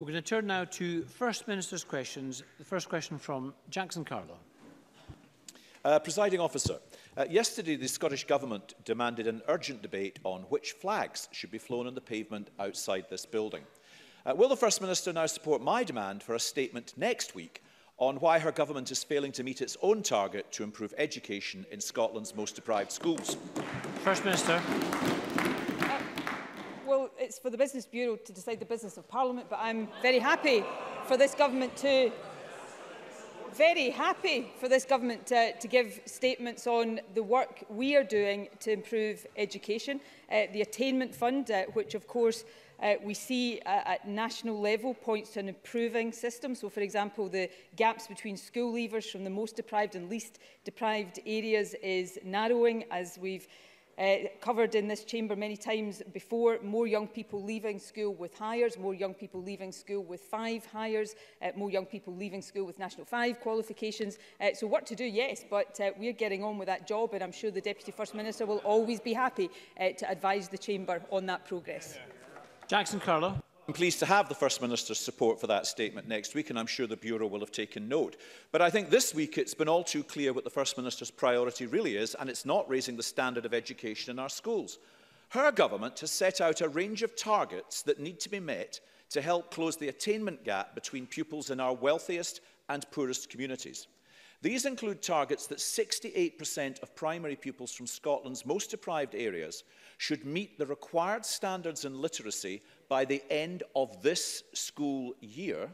We're going to turn now to First Minister's questions. The first question from Jackson Carlo. Uh, presiding officer, uh, yesterday the Scottish Government demanded an urgent debate on which flags should be flown on the pavement outside this building. Uh, will the First Minister now support my demand for a statement next week on why her government is failing to meet its own target to improve education in Scotland's most deprived schools? First Minister it's for the Business Bureau to decide the business of Parliament, but I'm very happy for this government to very happy for this government to, to give statements on the work we are doing to improve education. Uh, the Attainment Fund, uh, which of course uh, we see uh, at national level points to an improving system. So, for example, the gaps between school leavers from the most deprived and least deprived areas is narrowing as we've uh, covered in this chamber many times before, more young people leaving school with hires, more young people leaving school with five hires, uh, more young people leaving school with National 5 qualifications. Uh, so work to do, yes, but uh, we're getting on with that job and I'm sure the Deputy First Minister will always be happy uh, to advise the chamber on that progress. Jackson Carlo. I'm pleased to have the First Minister's support for that statement next week, and I'm sure the Bureau will have taken note. But I think this week it's been all too clear what the First Minister's priority really is, and it's not raising the standard of education in our schools. Her government has set out a range of targets that need to be met to help close the attainment gap between pupils in our wealthiest and poorest communities. These include targets that 68% of primary pupils from Scotland's most deprived areas should meet the required standards in literacy by the end of this school year,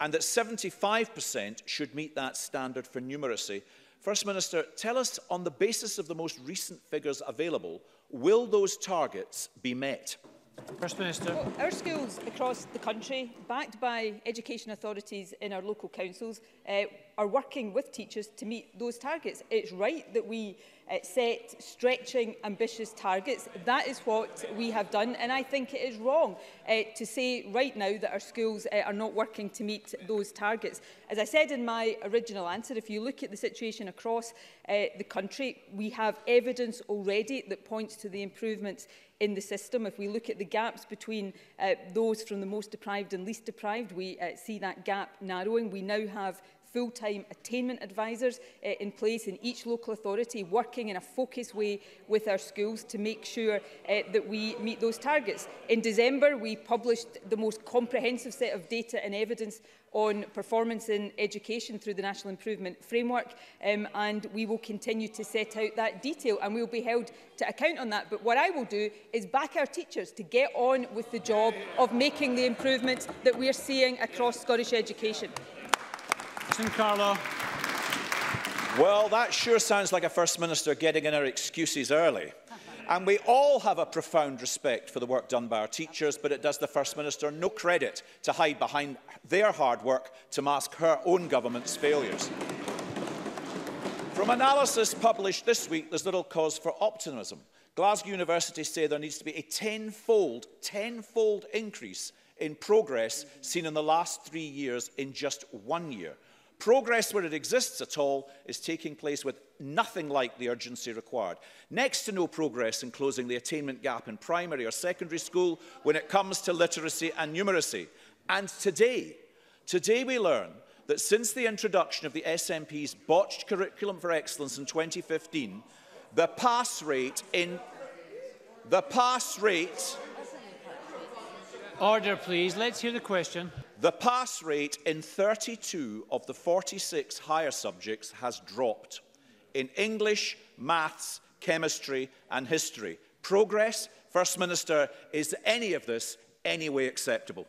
and that 75% should meet that standard for numeracy. First Minister, tell us on the basis of the most recent figures available, will those targets be met? First Minister. Well, our schools across the country, backed by education authorities in our local councils, uh, are working with teachers to meet those targets. It's right that we uh, set stretching, ambitious targets. That is what we have done, and I think it is wrong uh, to say right now that our schools uh, are not working to meet those targets. As I said in my original answer, if you look at the situation across uh, the country, we have evidence already that points to the improvements in the system. If we look at the gaps between uh, those from the most deprived and least deprived, we uh, see that gap narrowing. We now have full-time attainment advisors uh, in place in each local authority, working in a focused way with our schools to make sure uh, that we meet those targets. In December, we published the most comprehensive set of data and evidence on performance in education through the National Improvement Framework um, and we will continue to set out that detail and we will be held to account on that. But what I will do is back our teachers to get on with the job of making the improvements that we are seeing across Scottish education. Listen, Carlo. Well, that sure sounds like a First Minister getting in her excuses early. And we all have a profound respect for the work done by our teachers, but it does the First Minister no credit to hide behind their hard work to mask her own government's failures. From analysis published this week, there's little cause for optimism. Glasgow University say there needs to be a tenfold, tenfold increase in progress seen in the last three years in just one year. Progress, where it exists at all, is taking place with nothing like the urgency required. Next to no progress in closing the attainment gap in primary or secondary school when it comes to literacy and numeracy. And today, today we learn that since the introduction of the SNP's botched curriculum for excellence in 2015, the pass rate in the pass rate Order, please. Let's hear the question. The pass rate in 32 of the 46 higher subjects has dropped in English, maths, chemistry and history. Progress, First Minister, is any of this any way acceptable?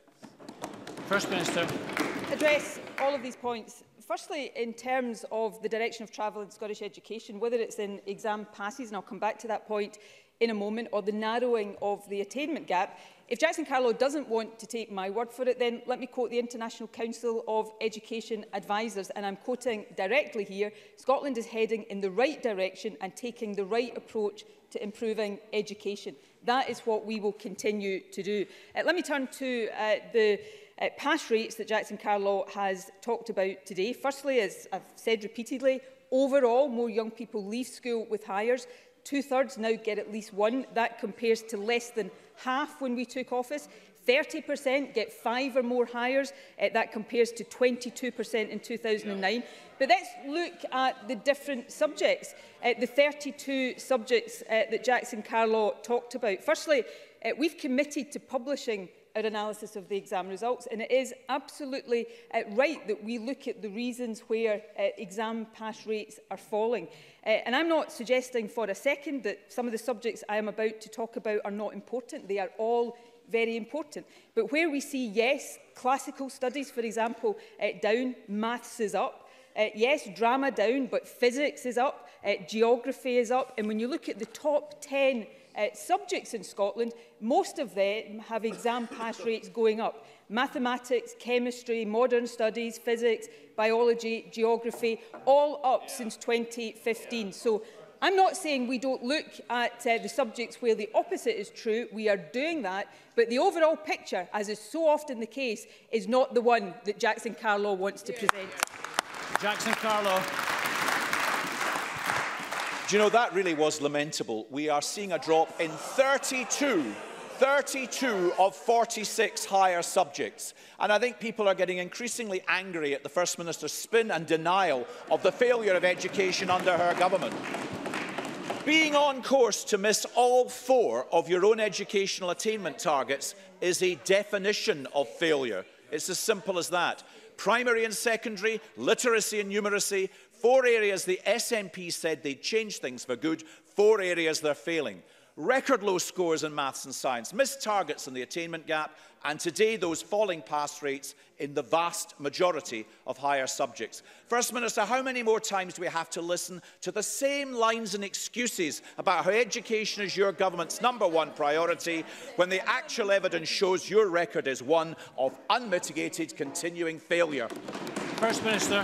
First Minister. Address all of these points firstly, in terms of the direction of travel in Scottish education, whether it's in exam passes, and I'll come back to that point in a moment, or the narrowing of the attainment gap, If Jackson Carlow doesn't want to take my word for it, then let me quote the International Council of Education Advisors, and I'm quoting directly here, Scotland is heading in the right direction and taking the right approach to improving education. That is what we will continue to do. Uh, let me turn to uh, the uh, pass rates that Jackson Carlow has talked about today. Firstly, as I've said repeatedly, overall, more young people leave school with hires. Two-thirds now get at least one. That compares to less than half when we took office. 30% get five or more hires. Uh, that compares to 22% in 2009. Yeah. But let's look at the different subjects, uh, the 32 subjects uh, that Jackson Carlaw talked about. Firstly, uh, we've committed to publishing our analysis of the exam results. And it is absolutely uh, right that we look at the reasons where uh, exam pass rates are falling. Uh, and I'm not suggesting for a second that some of the subjects I am about to talk about are not important. They are all very important. But where we see, yes, classical studies, for example, uh, down, maths is up. Uh, yes, drama down, but physics is up uh, geography is up. And when you look at the top 10 uh, subjects in Scotland, most of them have exam pass rates going up. Mathematics, chemistry, modern studies, physics, biology, geography, all up yeah. since 2015. Yeah. So I'm not saying we don't look at uh, the subjects where the opposite is true. We are doing that. But the overall picture, as is so often the case, is not the one that Jackson Carlaw wants to yeah. present. Yeah. Jackson Carlaw. Do you know, that really was lamentable. We are seeing a drop in 32 32 of 46 higher subjects. And I think people are getting increasingly angry at the First Minister's spin and denial of the failure of education under her government. Being on course to miss all four of your own educational attainment targets is a definition of failure. It's as simple as that. Primary and secondary, literacy and numeracy, Four areas the SNP said they'd change things for good, four areas they're failing. Record low scores in maths and science, missed targets in the attainment gap, and today those falling pass rates in the vast majority of higher subjects. First Minister, how many more times do we have to listen to the same lines and excuses about how education is your government's number one priority when the actual evidence shows your record is one of unmitigated continuing failure? First Minister.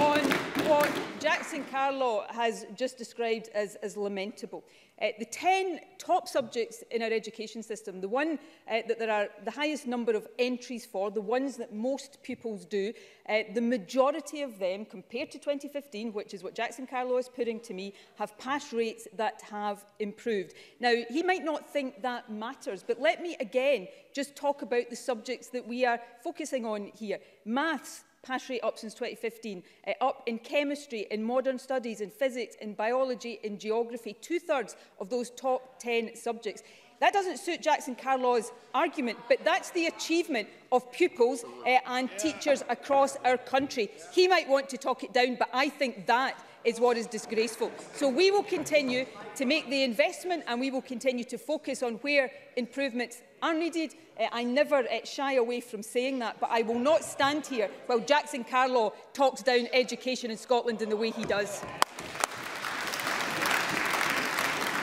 On what Jackson Carlaw has just described as, as lamentable. Uh, the 10 top subjects in our education system, the one uh, that there are the highest number of entries for, the ones that most pupils do, uh, the majority of them, compared to 2015, which is what Jackson Carlo is putting to me, have pass rates that have improved. Now, he might not think that matters, but let me again just talk about the subjects that we are focusing on here. Maths, pass rate up since 2015, uh, up in chemistry, in modern studies, in physics, in biology, in geography, two-thirds of those top 10 subjects. That doesn't suit Jackson Carlaw's argument, but that's the achievement of pupils uh, and yeah. teachers across our country. He might want to talk it down, but I think that is what is disgraceful. So we will continue to make the investment and we will continue to focus on where improvements are needed. Uh, I never uh, shy away from saying that, but I will not stand here while Jackson Carlaw talks down education in Scotland in the way he does.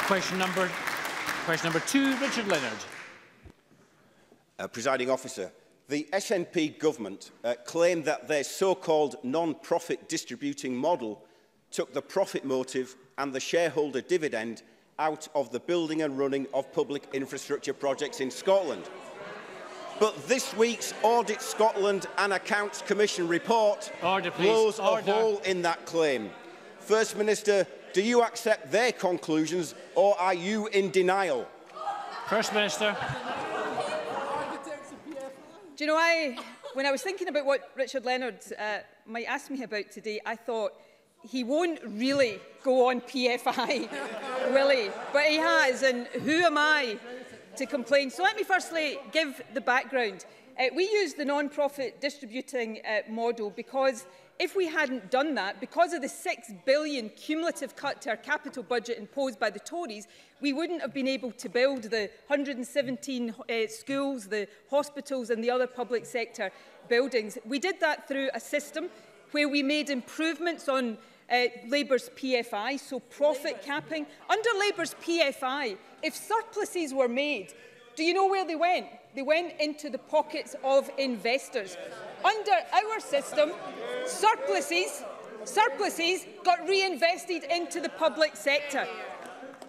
Question number, question number two, Richard Leonard. Uh, presiding officer, the SNP government uh, claimed that their so-called non-profit distributing model took the profit motive and the shareholder dividend out of the building and running of public infrastructure projects in Scotland. But this week's Audit Scotland and Accounts Commission report Order, blows Order. a hole in that claim. First Minister, do you accept their conclusions or are you in denial? First Minister. Do you know, I, when I was thinking about what Richard Leonard uh, might ask me about today, I thought he won't really go on PFI, will he? But he has, and who am I to complain? So let me firstly give the background. Uh, we use the non-profit distributing uh, model because if we hadn't done that, because of the six billion cumulative cut to our capital budget imposed by the Tories, we wouldn't have been able to build the 117 uh, schools, the hospitals and the other public sector buildings. We did that through a system where we made improvements on uh, Labour's PFI, so profit capping. Under Labour's PFI, if surpluses were made, do you know where they went? They went into the pockets of investors. Under our system, surpluses, surpluses got reinvested into the public sector.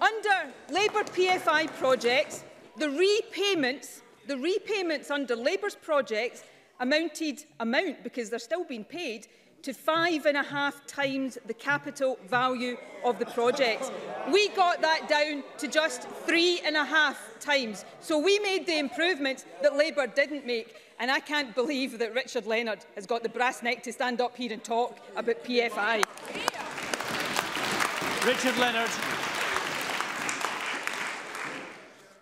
Under Labour PFI projects, the repayments, the repayments under Labour's projects amounted amount because they're still being paid to five and a half times the capital value of the project. We got that down to just three and a half times. So we made the improvements that Labour didn't make. And I can't believe that Richard Leonard has got the brass neck to stand up here and talk about PFI. Richard Leonard.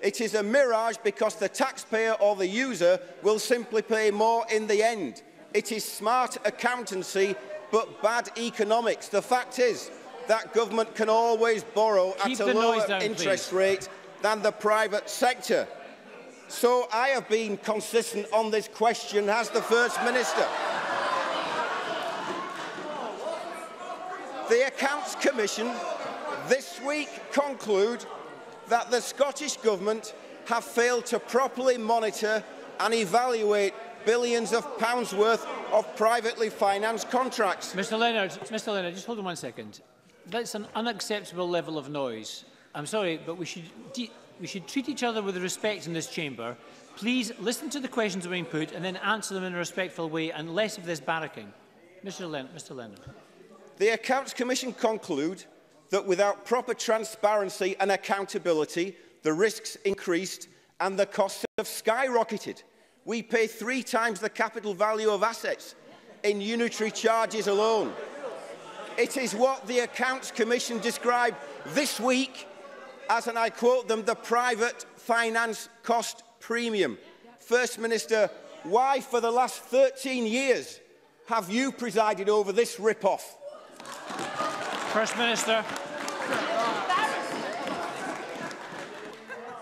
It is a mirage because the taxpayer or the user will simply pay more in the end. It is smart accountancy, but bad economics. The fact is that government can always borrow Keep at a lower down, interest please. rate than the private sector. So I have been consistent on this question as the First Minister. the Accounts Commission this week conclude that the Scottish Government have failed to properly monitor and evaluate billions of pounds worth of privately financed contracts. Mr Leonard, Mr Leonard, just hold on one second. That's an unacceptable level of noise. I'm sorry, but we should, we should treat each other with respect in this chamber. Please listen to the questions being put and then answer them in a respectful way and less of this barracking. Mr Leonard. Mr Leonard. The Accounts Commission conclude that without proper transparency and accountability, the risks increased and the costs have skyrocketed. we pay three times the capital value of assets in unitary charges alone. It is what the Accounts Commission described this week as, and I quote them, the private finance cost premium. First Minister, why for the last 13 years have you presided over this rip-off? First Minister.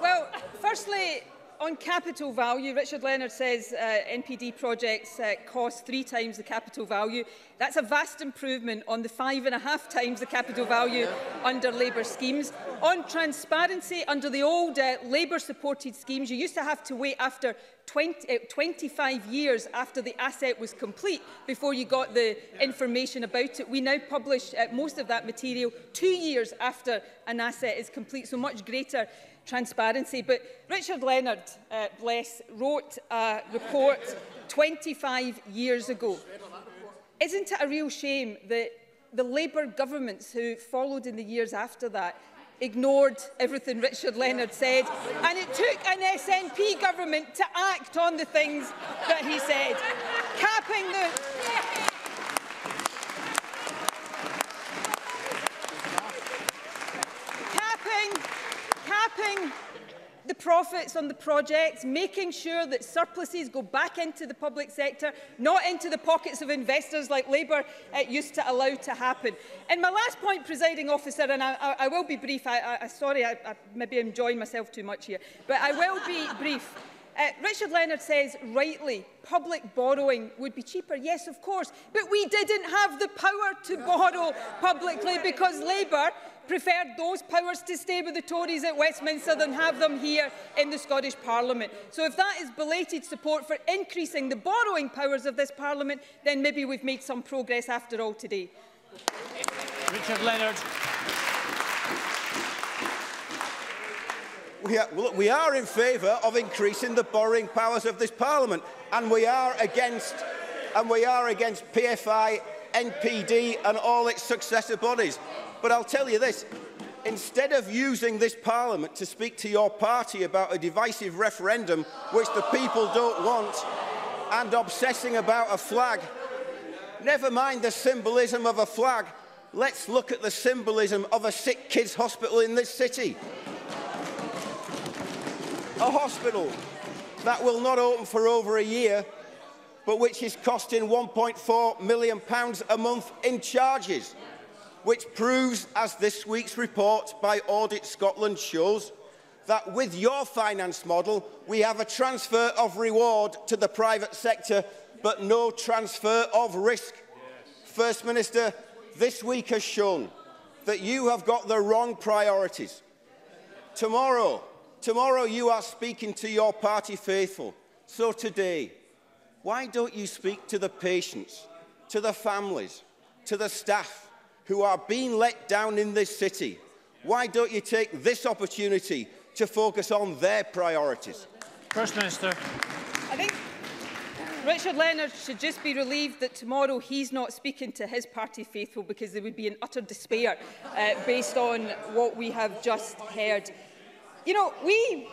Well, firstly, on capital value, Richard Leonard says uh, NPD projects uh, cost three times the capital value. That's a vast improvement on the five and a half times the capital value under Labour schemes. On transparency, under the old uh, Labour-supported schemes, you used to have to wait after 20, uh, 25 years after the asset was complete before you got the information about it. We now publish uh, most of that material two years after an asset is complete, so much greater transparency. But Richard Leonard, uh, bless, wrote a report 25 years ago. Isn't it a real shame that the Labour governments who followed in the years after that ignored everything Richard Leonard said and it took an SNP government to act on the things that he said. Capping the profits on the projects, making sure that surpluses go back into the public sector, not into the pockets of investors like Labour uh, used to allow to happen. And my last point, presiding officer, and I, I, I will be brief, I, I, sorry, I, I maybe I'm enjoying myself too much here, but I will be brief. Uh, Richard Leonard says, rightly, public borrowing would be cheaper. Yes, of course, but we didn't have the power to borrow publicly because Labour preferred those powers to stay with the Tories at Westminster than have them here in the Scottish Parliament. So if that is belated support for increasing the borrowing powers of this Parliament, then maybe we've made some progress after all today. Richard Leonard. We are, well, we are in favour of increasing the borrowing powers of this Parliament and we are against and we are against PFI NPD and all its successive bodies. But I'll tell you this, instead of using this parliament to speak to your party about a divisive referendum which the people don't want and obsessing about a flag, never mind the symbolism of a flag, let's look at the symbolism of a sick kids hospital in this city. A hospital that will not open for over a year but which is costing £1.4 million a month in charges, which proves, as this week's report by Audit Scotland shows, that with your finance model, we have a transfer of reward to the private sector, but no transfer of risk. Yes. First Minister, this week has shown that you have got the wrong priorities. Tomorrow, tomorrow you are speaking to your party faithful. So today, Why don't you speak to the patients, to the families, to the staff who are being let down in this city? Why don't you take this opportunity to focus on their priorities? First Minister. I think Richard Leonard should just be relieved that tomorrow he's not speaking to his party faithful because there would be an utter despair uh, based on what we have just heard. You know, we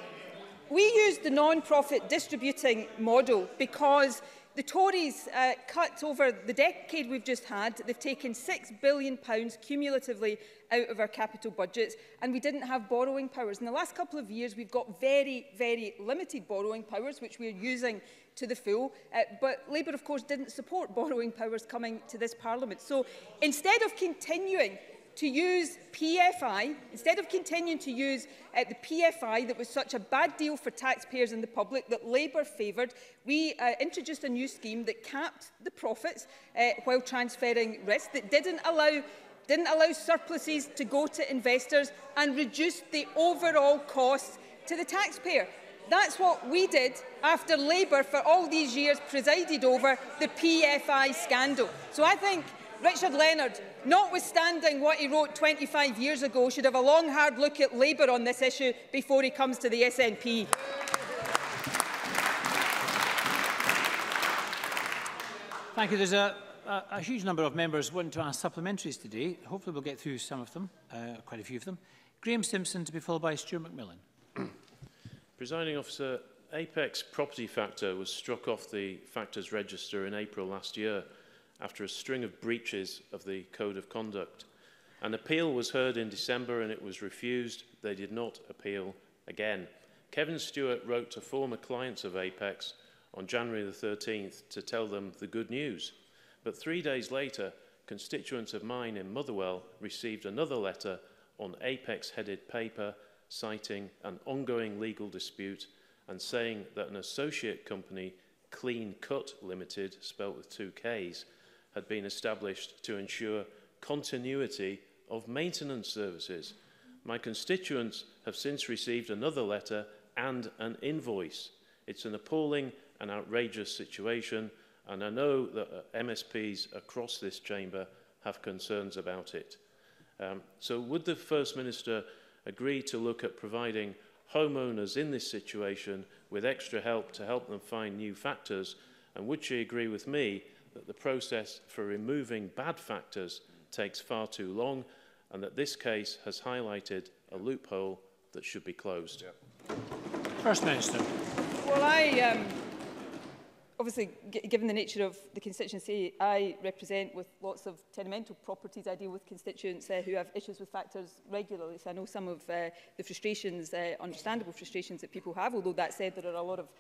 We used the non-profit distributing model because the Tories uh, cut over the decade we've just had. They've taken £6 billion cumulatively out of our capital budgets and we didn't have borrowing powers. In the last couple of years, we've got very, very limited borrowing powers, which we're using to the full. Uh, but Labour, of course, didn't support borrowing powers coming to this Parliament. So instead of continuing to use PFI, instead of continuing to use uh, the PFI that was such a bad deal for taxpayers and the public that Labour favoured, we uh, introduced a new scheme that capped the profits uh, while transferring risk, that didn't allow didn't allow surpluses to go to investors and reduced the overall costs to the taxpayer. That's what we did after Labour for all these years presided over the PFI scandal. So I think Richard Leonard, notwithstanding what he wrote 25 years ago, should have a long, hard look at Labour on this issue before he comes to the SNP. Thank you. There's a, a, a huge number of members wanting to ask supplementaries today. Hopefully we'll get through some of them, uh, quite a few of them. Graham Simpson to be followed by Stuart McMillan. Presiding officer, Apex property factor was struck off the factors register in April last year – after a string of breaches of the Code of Conduct. An appeal was heard in December and it was refused. They did not appeal again. Kevin Stewart wrote to former clients of Apex on January the 13th to tell them the good news. But three days later, constituents of mine in Motherwell received another letter on Apex-headed paper citing an ongoing legal dispute and saying that an associate company, Clean Cut Limited, spelt with two Ks, had been established to ensure continuity of maintenance services. My constituents have since received another letter and an invoice. It's an appalling and outrageous situation, and I know that uh, MSPs across this chamber have concerns about it. Um, so would the First Minister agree to look at providing homeowners in this situation with extra help to help them find new factors? And would she agree with me that the process for removing bad factors takes far too long and that this case has highlighted a loophole that should be closed. Yeah. First Minister. Well, I um, obviously, given the nature of the constituency I represent with lots of tenemental properties, I deal with constituents uh, who have issues with factors regularly. So I know some of uh, the frustrations, uh, understandable frustrations that people have, although that said, there are a lot of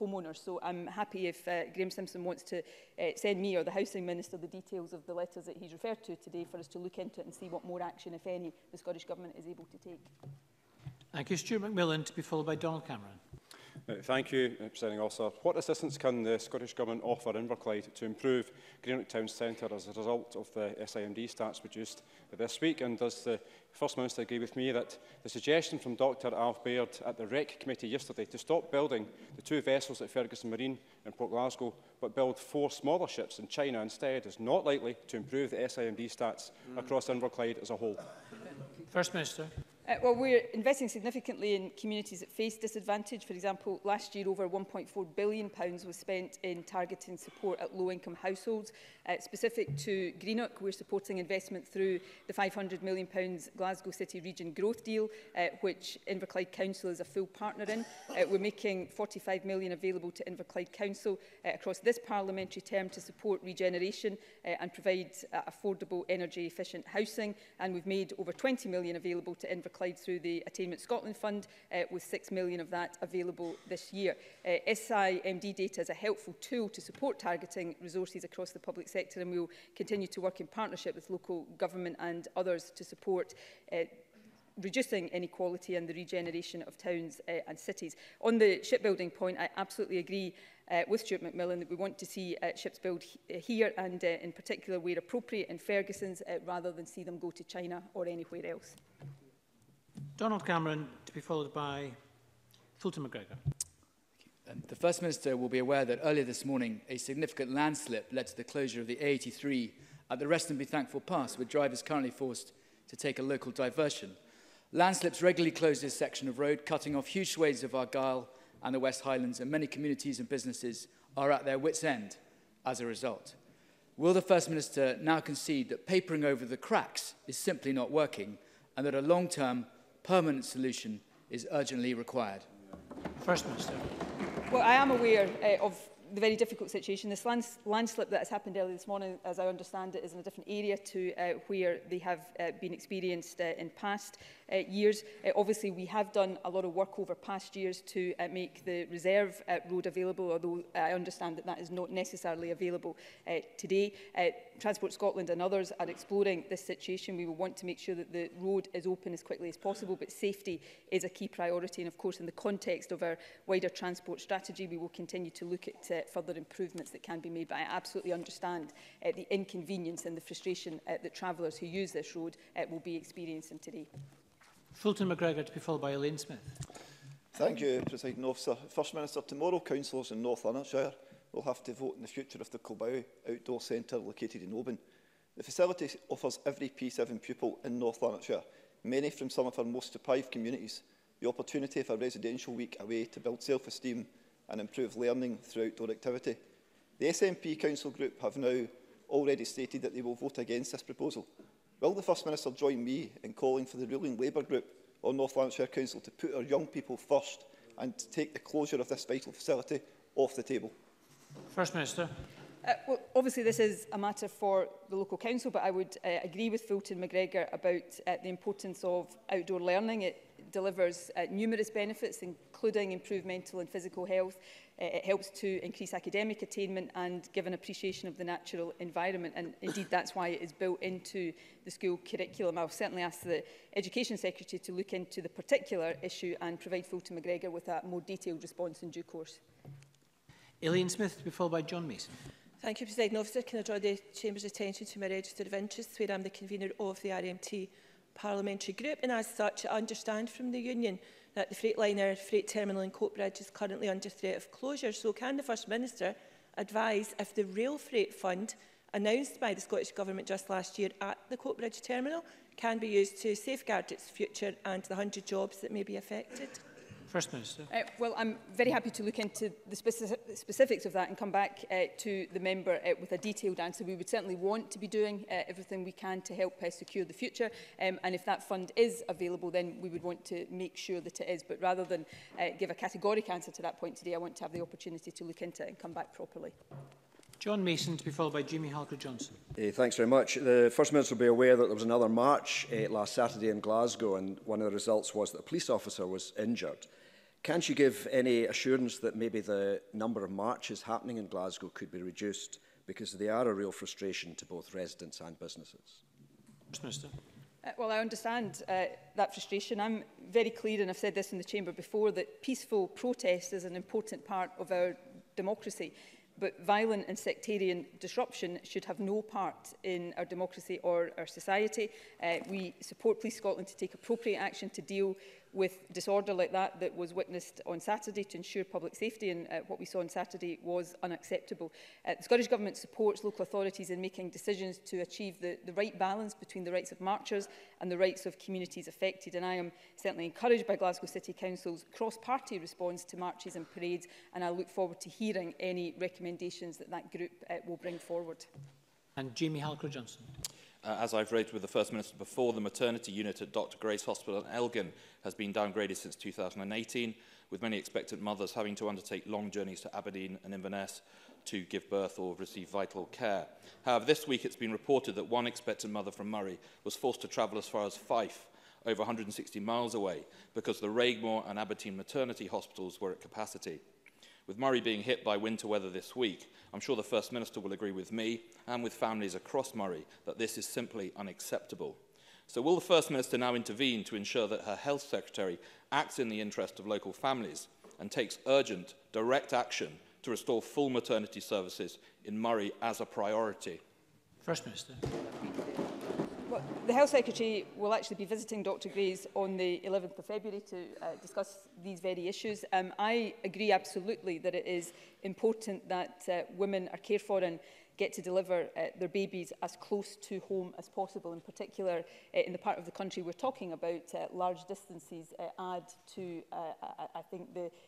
homeowners. So I'm happy if uh, Graeme Simpson wants to uh, send me or the Housing Minister the details of the letters that he's referred to today for us to look into it and see what more action, if any, the Scottish Government is able to take. Thank you, Stuart McMillan, to be followed by Donald Cameron. Thank you, Presiding Officer. What assistance can the Scottish Government offer Inverclyde to improve Greenock Town Centre as a result of the SIMD stats produced this week? And does the First Minister agree with me that the suggestion from Dr Alf Baird at the REC committee yesterday to stop building the two vessels at Ferguson Marine in Port Glasgow but build four smaller ships in China instead is not likely to improve the SIMD stats mm. across Inverclyde as a whole? First Minister. Uh, well, we're investing significantly in communities that face disadvantage. For example, last year over £1.4 billion pounds was spent in targeting support at low-income households. Uh, specific to Greenock, we're supporting investment through the £500 million pounds Glasgow City Region Growth Deal, uh, which Inverclyde Council is a full partner in. Uh, we're making £45 million available to Inverclyde Council uh, across this parliamentary term to support regeneration uh, and provide uh, affordable energy-efficient housing. And we've made over £20 million available to Inverclyde applied through the Attainment Scotland Fund, uh, with 6 million of that available this year. Uh, SIMD data is a helpful tool to support targeting resources across the public sector, and we'll continue to work in partnership with local government and others to support uh, reducing inequality and the regeneration of towns uh, and cities. On the shipbuilding point, I absolutely agree uh, with Stuart McMillan that we want to see uh, ships built uh, here and uh, in particular where appropriate in Ferguson's uh, rather than see them go to China or anywhere else. Donald Cameron, to be followed by Fulton McGregor. Um, the First Minister will be aware that earlier this morning a significant landslip led to the closure of the A83 at the Rest and Be Thankful Pass, with drivers currently forced to take a local diversion. Landslips regularly close this section of road, cutting off huge swathes of Argyll and the West Highlands, and many communities and businesses are at their wits' end as a result. Will the First Minister now concede that papering over the cracks is simply not working and that a long-term permanent solution is urgently required. First Minister. Well, I am aware uh, of the very difficult situation. This land, landslip that has happened earlier this morning, as I understand it, is in a different area to uh, where they have uh, been experienced uh, in past uh, years. Uh, obviously, we have done a lot of work over past years to uh, make the reserve uh, road available, although uh, I understand that that is not necessarily available uh, today. Uh, Transport Scotland and others are exploring this situation. We will want to make sure that the road is open as quickly as possible, but safety is a key priority. And of course, in the context of our wider transport strategy, we will continue to look at uh, further improvements that can be made. But I absolutely understand uh, the inconvenience and the frustration uh, that travellers who use this road uh, will be experiencing today. Fulton McGregor to be followed by Elaine Smith. Thank you, President Officer. First Minister, tomorrow councillors in North Lanarkshire will have to vote in the future of the Kilbow Outdoor Centre located in Oban. The facility offers every P7 pupil in North Lanarkshire, many from some of our most deprived communities, the opportunity for a residential week away to build self-esteem and improve learning through outdoor activity. The SNP Council Group have now already stated that they will vote against this proposal. Will the First Minister join me in calling for the ruling Labour Group on North Lanarkshire Council to put our young people first and to take the closure of this vital facility off the table? First Minister. Uh, well, obviously, this is a matter for the local council, but I would uh, agree with Fulton McGregor about uh, the importance of outdoor learning. It delivers uh, numerous benefits, including improved mental and physical health. Uh, it helps to increase academic attainment and give an appreciation of the natural environment. And indeed, that's why it is built into the school curriculum. I'll certainly ask the Education Secretary to look into the particular issue and provide Fulton MacGregor with a more detailed response in due course. Elaine Smith to be followed by John Mason. Thank you, President Officer. Can I draw the Chamber's attention to my register of interests, where I'm the convener of the RMT parliamentary group and as such I understand from the union that the Freightliner freight terminal in Coatbridge is currently under threat of closure. So can the First Minister advise if the rail freight fund announced by the Scottish Government just last year at the Coatbridge terminal can be used to safeguard its future and the 100 jobs that may be affected? First Minister. Uh, well, I'm very happy to look into the speci specifics of that and come back uh, to the member uh, with a detailed answer. We would certainly want to be doing uh, everything we can to help uh, secure the future. Um, and if that fund is available, then we would want to make sure that it is. But rather than uh, give a categoric answer to that point today, I want to have the opportunity to look into it and come back properly. John Mason to be followed by Jimmy Halker Johnson. Hey, uh, thanks very much. The First Minister will be aware that there was another march eh, last Saturday in Glasgow and one of the results was that a police officer was injured. Can she give any assurance that maybe the number of marches happening in Glasgow could be reduced because they are a real frustration to both residents and businesses? Minister. Uh, well, I understand uh, that frustration. I'm very clear, and I've said this in the Chamber before, that peaceful protest is an important part of our democracy. But violent and sectarian disruption should have no part in our democracy or our society. Uh, we support Police Scotland to take appropriate action to deal with disorder like that that was witnessed on Saturday to ensure public safety and uh, what we saw on Saturday was unacceptable. Uh, the Scottish Government supports local authorities in making decisions to achieve the, the right balance between the rights of marchers and the rights of communities affected and I am certainly encouraged by Glasgow City Council's cross-party response to marches and parades and I look forward to hearing any recommendations that that group uh, will bring forward. And Jamie Halker-Johnson. Uh, as I've raised with the First Minister before, the maternity unit at Dr Grace Hospital in Elgin has been downgraded since 2018, with many expectant mothers having to undertake long journeys to Aberdeen and Inverness to give birth or receive vital care. However, this week it's been reported that one expectant mother from Murray was forced to travel as far as Fife, over 160 miles away, because the Raigmore and Aberdeen maternity hospitals were at capacity. With Murray being hit by winter weather this week, I'm sure the First Minister will agree with me and with families across Murray that this is simply unacceptable. So will the First Minister now intervene to ensure that her Health Secretary acts in the interest of local families and takes urgent, direct action to restore full maternity services in Murray as a priority? First Minister the Health Secretary will actually be visiting Dr Gray's on the 11th of February to uh, discuss these very issues. Um, I agree absolutely that it is important that uh, women are cared for and get to deliver uh, their babies as close to home as possible. In particular, uh, in the part of the country we're talking about, uh, large distances uh, add to, uh, I, think, the,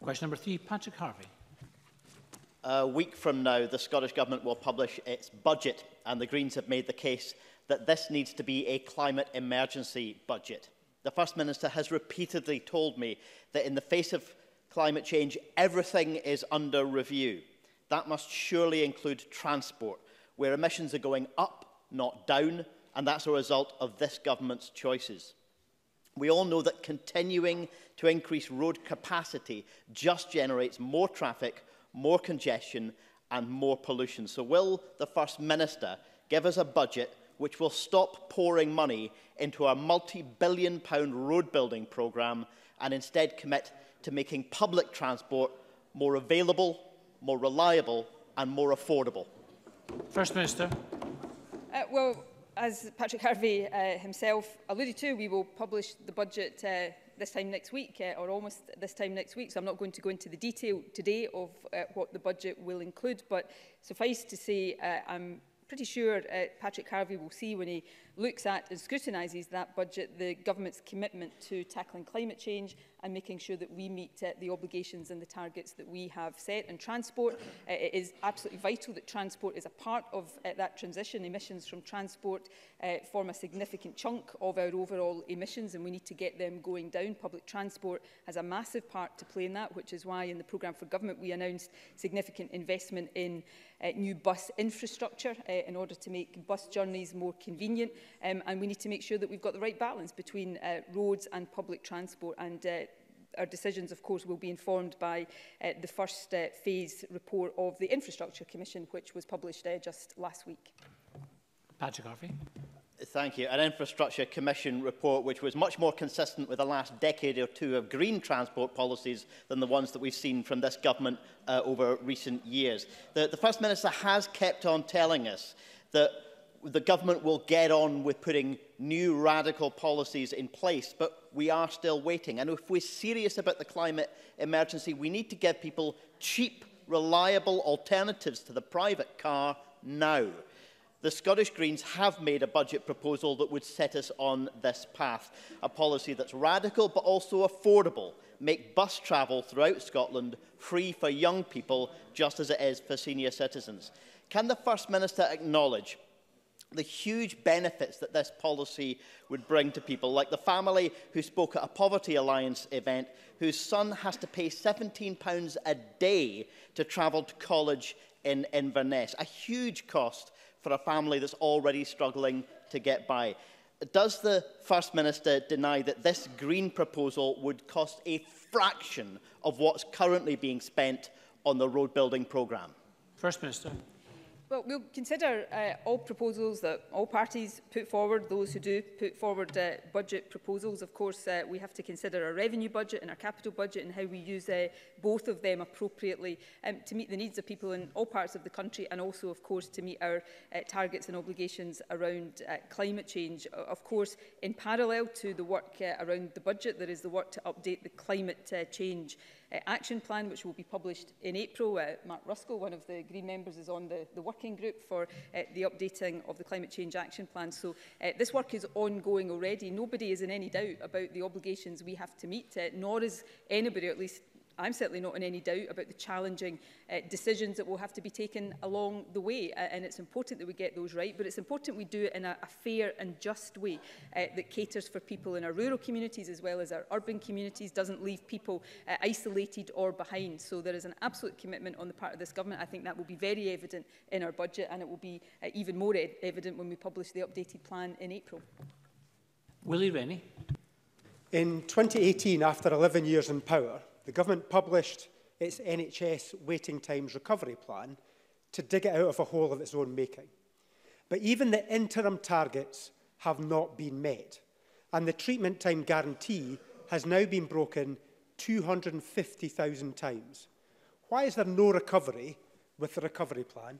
Question number three, Patrick Harvey. A week from now, the Scottish Government will publish its budget, and the Greens have made the case that this needs to be a climate emergency budget. The First Minister has repeatedly told me that in the face of climate change, everything is under review. That must surely include transport, where emissions are going up, not down, and that's a result of this government's choices. We all know that continuing to increase road capacity just generates more traffic, more congestion and more pollution. So will the First Minister give us a budget which will stop pouring money into a multi-billion pound road building programme and instead commit to making public transport more available, more reliable and more affordable? First Minister. Uh, well, as Patrick Harvey uh, himself alluded to, we will publish the budget uh, this time next week, uh, or almost this time next week, so I'm not going to go into the detail today of uh, what the budget will include, but suffice to say, uh, I'm pretty sure uh, Patrick Harvey will see when he looks at and scrutinises that budget, the government's commitment to tackling climate change and making sure that we meet uh, the obligations and the targets that we have set. And transport, uh, it is absolutely vital that transport is a part of uh, that transition. Emissions from transport uh, form a significant chunk of our overall emissions and we need to get them going down. Public transport has a massive part to play in that, which is why in the programme for government we announced significant investment in uh, new bus infrastructure uh, in order to make bus journeys more convenient. Um, and we need to make sure that we've got the right balance between uh, roads and public transport. And uh, our decisions, of course, will be informed by uh, the first uh, phase report of the Infrastructure Commission, which was published uh, just last week. Patrick Harvey. Thank you. An Infrastructure Commission report which was much more consistent with the last decade or two of green transport policies than the ones that we've seen from this government uh, over recent years. The, the First Minister has kept on telling us that the government will get on with putting new radical policies in place, but we are still waiting. And if we're serious about the climate emergency, we need to give people cheap, reliable alternatives to the private car now. The Scottish Greens have made a budget proposal that would set us on this path. A policy that's radical but also affordable. Make bus travel throughout Scotland free for young people just as it is for senior citizens. Can the First Minister acknowledge the huge benefits that this policy would bring to people, like the family who spoke at a Poverty Alliance event, whose son has to pay £17 a day to travel to college in Inverness, a huge cost for a family that's already struggling to get by. Does the First Minister deny that this green proposal would cost a fraction of what's currently being spent on the road building programme? First Minister. Well, we'll consider uh, all proposals that all parties put forward, those who do put forward uh, budget proposals. Of course, uh, we have to consider our revenue budget and our capital budget and how we use uh, both of them appropriately um, to meet the needs of people in all parts of the country and also, of course, to meet our uh, targets and obligations around uh, climate change. Of course, in parallel to the work uh, around the budget, there is the work to update the climate uh, change uh, action plan, which will be published in April. Uh, Mark Ruskell, one of the Green members, is on the, the working group for uh, the updating of the Climate Change Action Plan. So uh, this work is ongoing already. Nobody is in any doubt about the obligations we have to meet, uh, nor is anybody, at least I'm certainly not in any doubt about the challenging uh, decisions that will have to be taken along the way. Uh, and it's important that we get those right, but it's important we do it in a, a fair and just way uh, that caters for people in our rural communities as well as our urban communities, doesn't leave people uh, isolated or behind. So there is an absolute commitment on the part of this government. I think that will be very evident in our budget and it will be uh, even more e evident when we publish the updated plan in April. Willie Rennie. In 2018, after 11 years in power, the government published its NHS waiting times recovery plan to dig it out of a hole of its own making. But even the interim targets have not been met, and the treatment time guarantee has now been broken 250,000 times. Why is there no recovery with the recovery plan?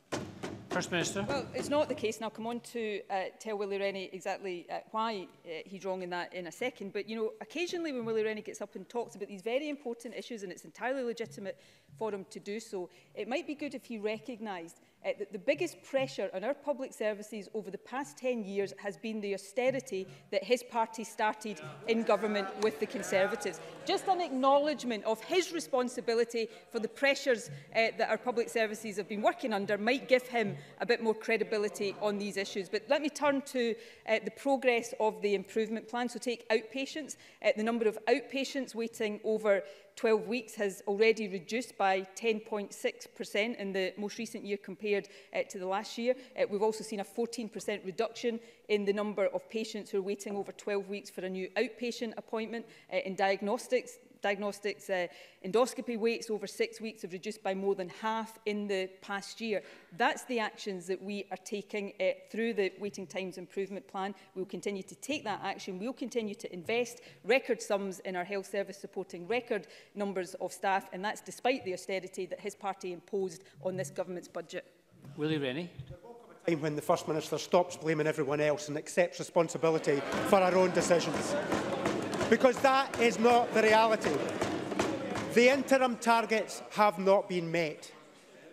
First Minister. Well, it's not the case, and I'll come on to uh, tell Willie Rennie exactly uh, why uh, he's wrong in that in a second. But, you know, occasionally when Willie Rennie gets up and talks about these very important issues, and it's entirely legitimate for him to do so, it might be good if he recognised uh, the, the biggest pressure on our public services over the past 10 years has been the austerity that his party started in government with the Conservatives. Just an acknowledgement of his responsibility for the pressures uh, that our public services have been working under might give him a bit more credibility on these issues. But let me turn to uh, the progress of the improvement plan. So take outpatients, uh, the number of outpatients waiting over 12 weeks has already reduced by 10.6% in the most recent year compared uh, to the last year. Uh, we've also seen a 14% reduction in the number of patients who are waiting over 12 weeks for a new outpatient appointment. Uh, in diagnostics, diagnostics uh, endoscopy waits over six weeks have reduced by more than half in the past year. That's the actions that we are taking uh, through the waiting times improvement plan. We'll continue to take that action. We'll continue to invest record sums in our health service supporting record numbers of staff. And that's despite the austerity that his party imposed on this government's budget. Willie Rennie. time when the First Minister stops blaming everyone else and accepts responsibility for our own decisions because that is not the reality. The interim targets have not been met.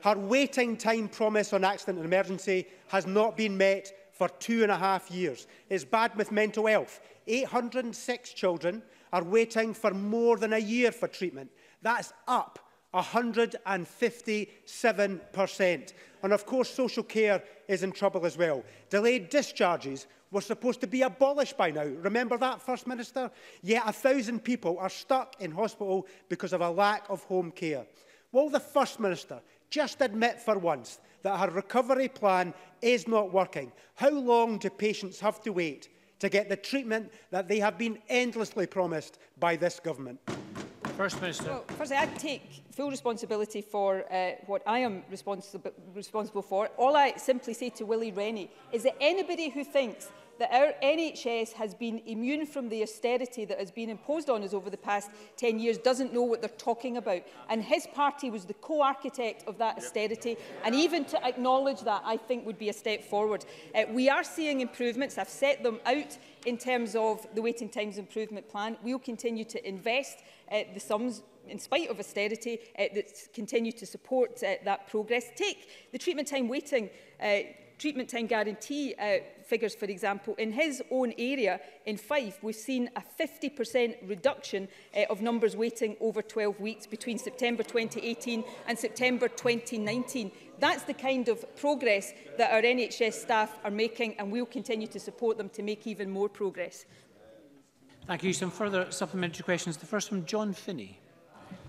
Her waiting time promise on accident and emergency has not been met for two and a half years. It's bad with mental health. 806 children are waiting for more than a year for treatment. That's up 157%. And of course, social care is in trouble as well. Delayed discharges were supposed to be abolished by now. Remember that, First Minister? Yet a thousand people are stuck in hospital because of a lack of home care. Will the First Minister just admit for once that her recovery plan is not working? How long do patients have to wait to get the treatment that they have been endlessly promised by this government? First Minister. Well, firstly, I take full responsibility for uh, what I am responsi responsible for. All I simply say to Willie Rennie is that anybody who thinks that our NHS has been immune from the austerity that has been imposed on us over the past 10 years doesn't know what they're talking about. And his party was the co-architect of that austerity. And even to acknowledge that, I think, would be a step forward. Uh, we are seeing improvements. I've set them out in terms of the waiting times improvement plan. We'll continue to invest uh, the sums in spite of austerity, uh, that continue to support uh, that progress. Take the treatment time waiting uh, treatment time guarantee uh, figures, for example, in his own area in Fife, we've seen a 50% reduction uh, of numbers waiting over 12 weeks between September 2018 and September 2019. That's the kind of progress that our NHS staff are making and we'll continue to support them to make even more progress. Thank you. Some further supplementary questions. The first from John Finney.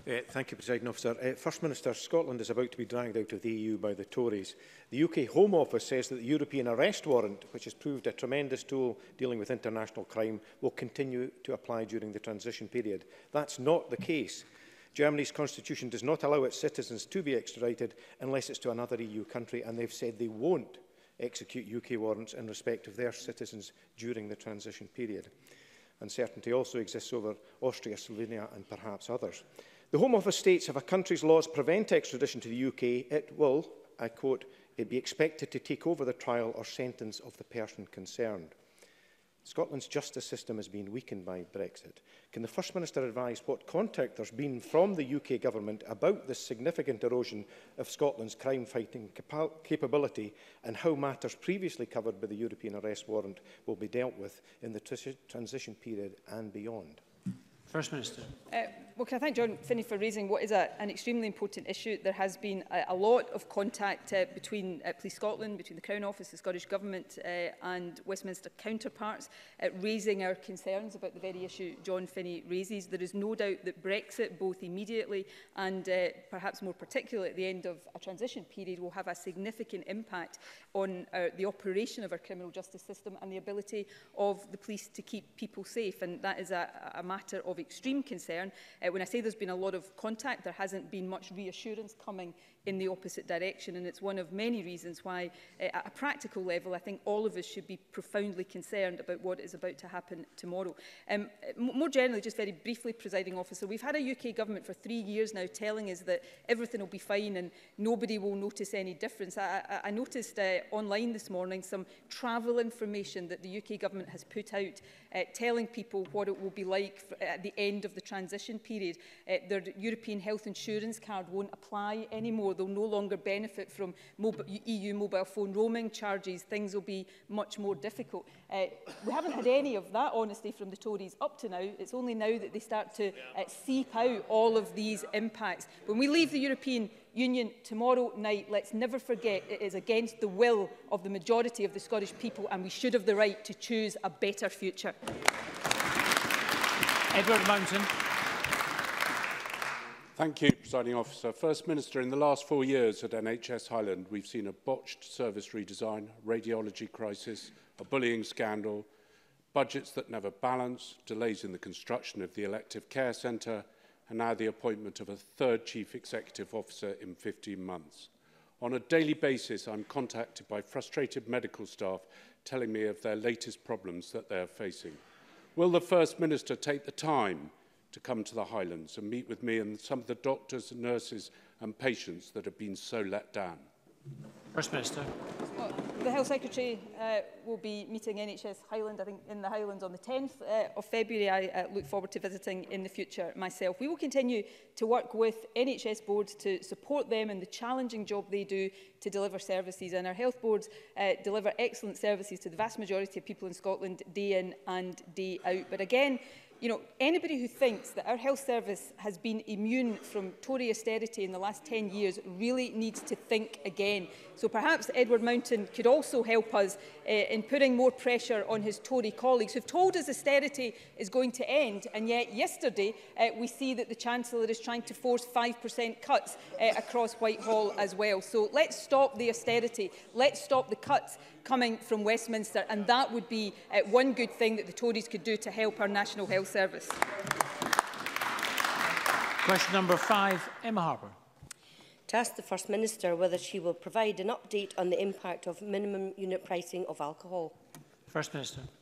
Uh, thank you, President Officer. Uh, First Minister, Scotland is about to be dragged out of the EU by the Tories. The UK Home Office says that the European arrest warrant, which has proved a tremendous tool dealing with international crime, will continue to apply during the transition period. That's not the case. Germany's constitution does not allow its citizens to be extradited unless it's to another EU country, and they've said they won't execute UK warrants in respect of their citizens during the transition period. Uncertainty also exists over Austria, Slovenia and perhaps others. The Home Office states if a country's laws prevent extradition to the UK, it will, I quote, it be expected to take over the trial or sentence of the person concerned. Scotland's justice system has been weakened by Brexit. Can the First Minister advise what contact there's been from the UK Government about this significant erosion of Scotland's crime-fighting capability and how matters previously covered by the European Arrest Warrant will be dealt with in the transition period and beyond? First Minister. Uh, well, can I thank John Finney for raising what is a, an extremely important issue. There has been a, a lot of contact uh, between uh, Police Scotland, between the Crown Office, the Scottish Government uh, and Westminster counterparts, uh, raising our concerns about the very issue John Finney raises. There is no doubt that Brexit, both immediately and uh, perhaps more particularly at the end of a transition period, will have a significant impact on uh, the operation of our criminal justice system and the ability of the police to keep people safe. And that is a, a matter of extreme concern. Uh, when I say there's been a lot of contact, there hasn't been much reassurance coming in the opposite direction. And it's one of many reasons why, uh, at a practical level, I think all of us should be profoundly concerned about what is about to happen tomorrow. Um, more generally, just very briefly, presiding officer, we've had a UK government for three years now telling us that everything will be fine and nobody will notice any difference. I, I, I noticed uh, online this morning some travel information that the UK government has put out uh, telling people what it will be like for, at the end of the transition period. Uh, their European health insurance card won't apply anymore go. They'll no longer benefit from mobile, EU mobile phone roaming charges. Things will be much more difficult. Uh, we haven't had any of that honesty from the Tories up to now. It's only now that they start to uh, seep out all of these impacts. When we leave the European Union tomorrow night, let's never forget it is against the will of the majority of the Scottish people and we should have the right to choose a better future. Edward Mountain. Thank you, Presiding Officer. First Minister, in the last four years at NHS Highland, we've seen a botched service redesign, radiology crisis, a bullying scandal, budgets that never balance, delays in the construction of the elective care centre, and now the appointment of a third chief executive officer in 15 months. On a daily basis, I'm contacted by frustrated medical staff telling me of their latest problems that they're facing. Will the First Minister take the time to come to the Highlands and meet with me and some of the doctors, and nurses and patients that have been so let down. First Minister. Well, the Health Secretary uh, will be meeting NHS Highland, I think, in the Highlands on the 10th uh, of February. I uh, look forward to visiting in the future myself. We will continue to work with NHS boards to support them in the challenging job they do to deliver services. And our health boards uh, deliver excellent services to the vast majority of people in Scotland day in and day out. But again, you know, anybody who thinks that our health service has been immune from Tory austerity in the last 10 years really needs to think again. So perhaps Edward Mountain could also help us uh, in putting more pressure on his Tory colleagues who've told us austerity is going to end and yet yesterday uh, we see that the Chancellor is trying to force 5% cuts uh, across Whitehall as well. So let's stop the austerity, let's stop the cuts coming from Westminster and that would be uh, one good thing that the Tories could do to help our National Health Service. Question number five, Emma Harper to ask the First Minister whether she will provide an update on the impact of minimum unit pricing of alcohol. First Minister.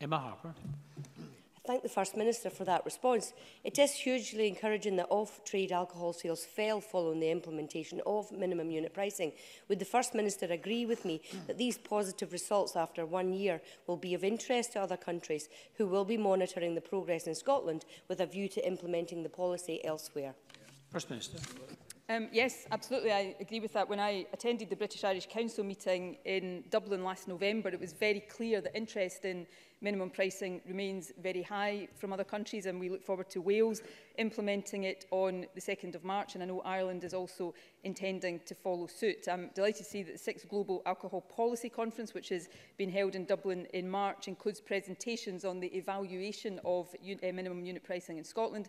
Emma Harper thank the First Minister for that response. It is hugely encouraging that off-trade alcohol sales fell following the implementation of minimum unit pricing. Would the First Minister agree with me that these positive results after one year will be of interest to other countries who will be monitoring the progress in Scotland with a view to implementing the policy elsewhere? First Minister. Um, yes, absolutely. I agree with that. When I attended the British Irish Council meeting in Dublin last November, it was very clear that interest in minimum pricing remains very high from other countries and we look forward to Wales implementing it on the 2nd of March and I know Ireland is also intending to follow suit. I'm delighted to see that the sixth Global Alcohol Policy Conference, which has been held in Dublin in March, includes presentations on the evaluation of un uh, minimum unit pricing in Scotland.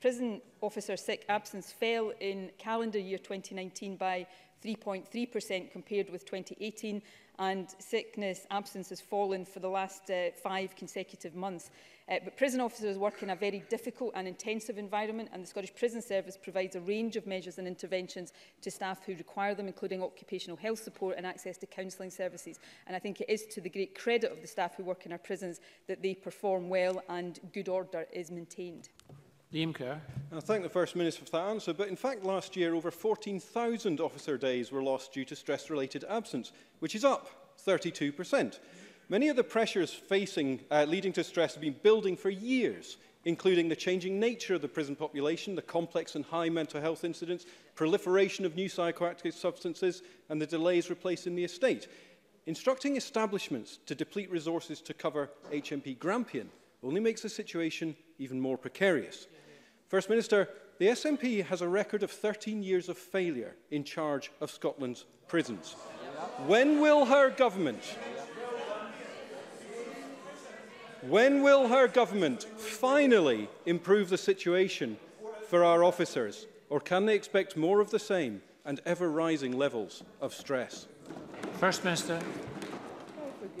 Prison officer sick absence fell in calendar year 2019 by 3.3% compared with 2018 and sickness absence has fallen for the last uh, five consecutive months. Uh, but prison officers work in a very difficult and intensive environment and the Scottish Prison Service provides a range of measures and interventions to staff who require them, including occupational health support and access to counselling services. And I think it is to the great credit of the staff who work in our prisons that they perform well and good order is maintained. Liam Kerr. I thank the First Minister for that answer, but in fact last year over 14,000 officer days were lost due to stress-related absence, which is up 32%. Many of the pressures facing, uh, leading to stress have been building for years, including the changing nature of the prison population, the complex and high mental health incidents, proliferation of new psychoactive substances, and the delays replacing the estate. Instructing establishments to deplete resources to cover HMP Grampian only makes the situation even more precarious. Yeah. First Minister, the SNP has a record of 13 years of failure in charge of Scotland's prisons. When will her government... When will her government finally improve the situation for our officers? Or can they expect more of the same and ever-rising levels of stress? First Minister.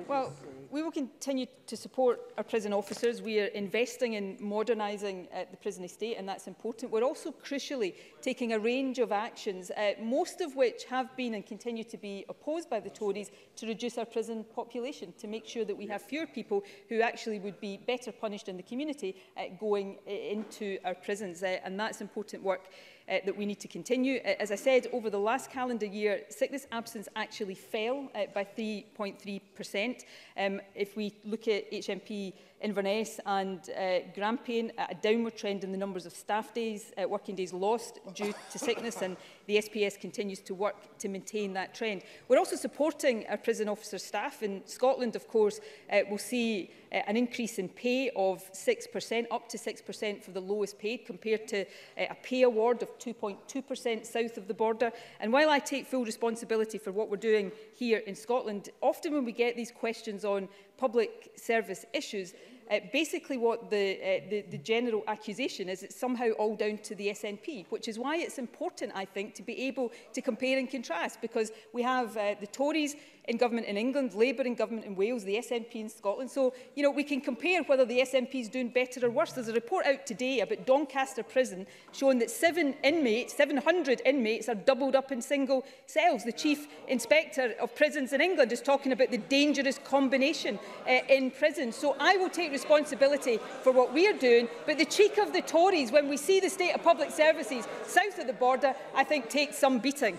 Well, we will continue to support our prison officers. We are investing in modernising uh, the prison estate, and that's important. We're also crucially taking a range of actions, uh, most of which have been and continue to be opposed by the Tories, to reduce our prison population, to make sure that we have fewer people who actually would be better punished in the community uh, going uh, into our prisons. Uh, and that's important work uh, that we need to continue. Uh, as I said, over the last calendar year, sickness absence actually fell uh, by 3.3%. Um, if we look at HMP Inverness and uh, Grampian, a downward trend in the numbers of staff days, uh, working days lost due to sickness, and the SPS continues to work to maintain that trend. We're also supporting our prison officer staff. In Scotland, of course, uh, we'll see uh, an increase in pay of 6%, up to 6% for the lowest paid, compared to uh, a pay award of 2.2% south of the border. And while I take full responsibility for what we're doing here in Scotland, often when we get these questions on public service issues, uh, basically what the, uh, the, the general accusation is, it's somehow all down to the SNP, which is why it's important, I think, to be able to compare and contrast, because we have uh, the Tories in government in England, Labour in government in Wales, the SNP in Scotland. So, you know, we can compare whether the SNP is doing better or worse. There's a report out today about Doncaster Prison showing that seven inmates, 700 inmates are doubled up in single cells. The Chief Inspector of Prisons in England is talking about the dangerous combination uh, in prison. So I will take responsibility for what we are doing, but the cheek of the Tories, when we see the state of public services south of the border, I think takes some beating.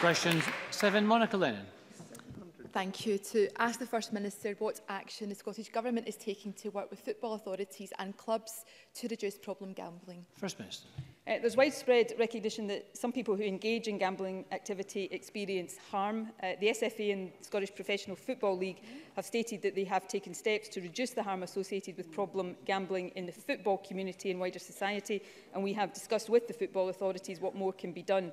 Question seven, Monica Lennon. Thank you. To ask the First Minister what action the Scottish Government is taking to work with football authorities and clubs to reduce problem gambling. First Minister. Uh, there's widespread recognition that some people who engage in gambling activity experience harm. Uh, the SFA and Scottish Professional Football League have stated that they have taken steps to reduce the harm associated with problem gambling in the football community and wider society, and we have discussed with the football authorities what more can be done.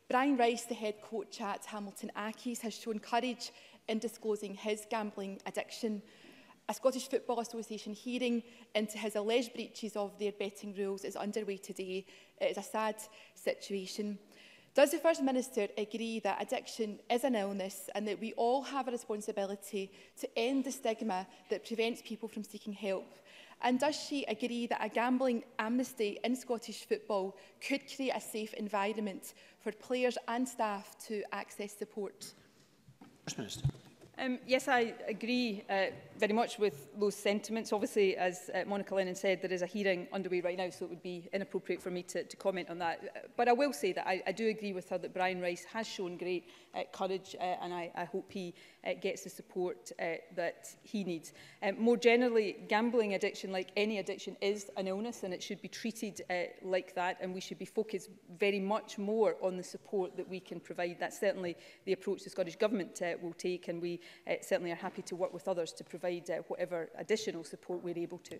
Brian Rice, the head coach at Hamilton Ackies, has shown courage in disclosing his gambling addiction. A Scottish Football Association hearing into his alleged breaches of their betting rules is underway today. It is a sad situation. Does the First Minister agree that addiction is an illness and that we all have a responsibility to end the stigma that prevents people from seeking help? And does she agree that a gambling amnesty in Scottish football could create a safe environment for players and staff to access support? First Minister. Um, yes, I agree uh, very much with those sentiments. Obviously, as uh, Monica Lennon said, there is a hearing underway right now, so it would be inappropriate for me to, to comment on that. Uh, but I will say that I, I do agree with her that Brian Rice has shown great uh, courage, uh, and I, I hope he uh, gets the support uh, that he needs. Um, more generally, gambling addiction, like any addiction, is an illness and it should be treated uh, like that and we should be focused very much more on the support that we can provide. That's certainly the approach the Scottish Government uh, will take and we uh, certainly are happy to work with others to provide uh, whatever additional support we're able to.